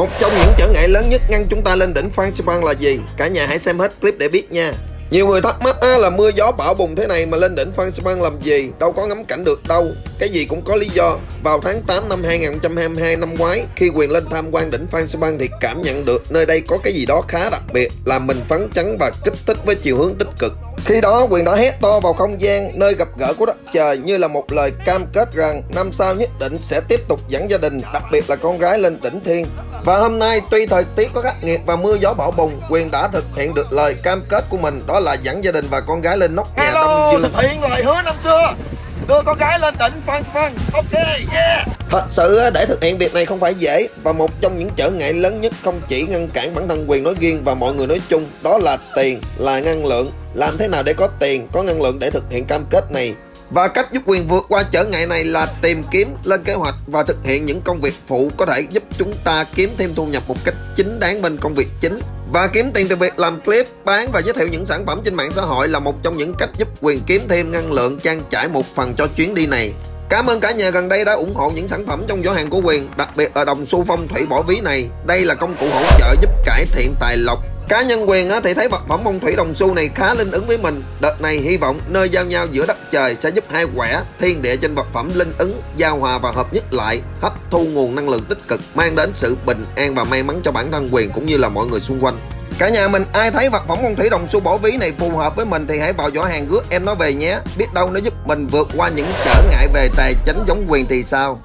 Một trong những trở ngại lớn nhất ngăn chúng ta lên đỉnh Fransipan là gì? Cả nhà hãy xem hết clip để biết nha. Nhiều người thắc mắc á, là mưa gió bão bùng thế này mà lên đỉnh Fransipan làm gì? Đâu có ngắm cảnh được đâu. Cái gì cũng có lý do. Vào tháng 8 năm 2022 năm ngoái, khi quyền lên tham quan đỉnh Fransipan thì cảm nhận được nơi đây có cái gì đó khá đặc biệt, làm mình phấn chấn và kích thích với chiều hướng tích cực. Khi đó quyền đã hét to vào không gian nơi gặp gỡ của đất trời như là một lời cam kết rằng năm sau nhất định sẽ tiếp tục dẫn gia đình, đặc biệt là con gái lên đỉnh thiên. Và hôm nay tuy thời tiết có khắc nghiệt và mưa gió bão bùng, quyền đã thực hiện được lời cam kết của mình đó là dẫn gia đình và con gái lên nóc nhà Đông Dương. thực hiện lời hứa năm xưa Đưa con gái lên đỉnh Phan Phan Ok, yeah Thật sự để thực hiện việc này không phải dễ và một trong những trở ngại lớn nhất không chỉ ngăn cản bản thân quyền nói riêng và mọi người nói chung đó là tiền, là năng lượng. Làm thế nào để có tiền, có năng lượng để thực hiện cam kết này? Và cách giúp quyền vượt qua trở ngại này là tìm kiếm, lên kế hoạch và thực hiện những công việc phụ có thể giúp chúng ta kiếm thêm thu nhập một cách chính đáng bên công việc chính. Và kiếm tiền từ việc làm clip, bán và giới thiệu những sản phẩm trên mạng xã hội là một trong những cách giúp quyền kiếm thêm năng lượng trang trải một phần cho chuyến đi này. Cảm ơn cả nhà gần đây đã ủng hộ những sản phẩm trong giỏ hàng của Quyền, đặc biệt là đồng xu phong thủy bỏ ví này. Đây là công cụ hỗ trợ giúp cải thiện tài lộc. Cá nhân Quyền thì thấy vật phẩm phong thủy đồng xu này khá linh ứng với mình. Đợt này hy vọng nơi giao nhau giữa đất trời sẽ giúp hai quẻ thiên địa trên vật phẩm linh ứng giao hòa và hợp nhất lại, hấp thu nguồn năng lượng tích cực, mang đến sự bình an và may mắn cho bản thân Quyền cũng như là mọi người xung quanh. Cả nhà mình ai thấy vật phẩm phong thủy đồng xu bổ ví này phù hợp với mình thì hãy vào giỏ hàng rước em nó về nhé. Biết đâu nó giúp mình vượt qua những trở ngại về tài chính giống quyền thì sao.